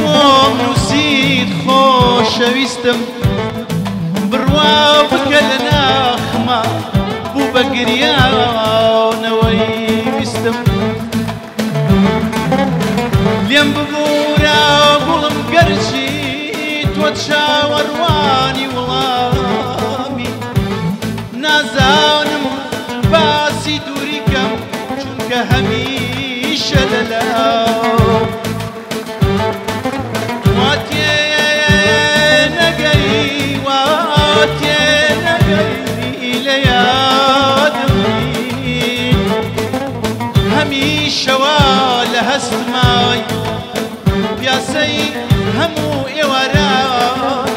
خۆم نووسید خۆشەویستم. بڕوا بکە لە ناخما بوو بە گریانەوەی ویستم لێم ببوورە گوڵم گەرچی تۆ چاوەڕوانی وڵامی نازانم باسی دووریکەم چونکە هەمیشە لەلاو هەمیشەوە لە هەستمای پیاسەی هەموو ئێوارانە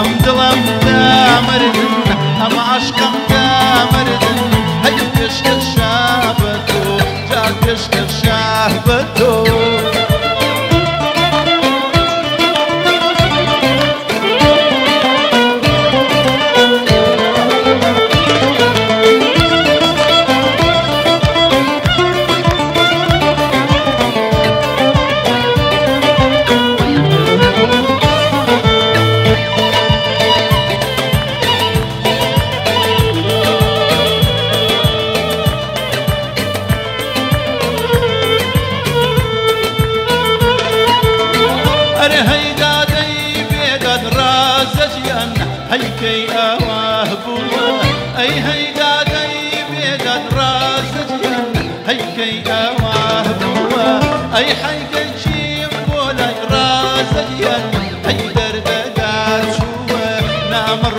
aşkım dilim demirdin Ama aşkım demirdin Hayır peşkeş şahbetu Cal peşkeş şahbetu هيكي آواه بولا أي هيداد أي بيداد راسك هيكي آواه بولا أي حيكي جيم بولا راسك هيدر دقار شوه نامر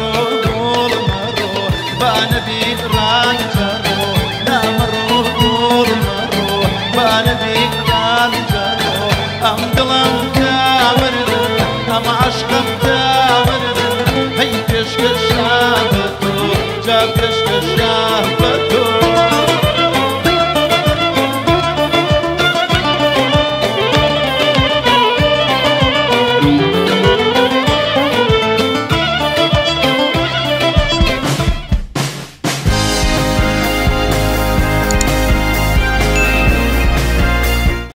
دول مرو بانا بيد ران جرو نامر دول مرو بانا بيد ران جرو ام دلم Krishna Krishna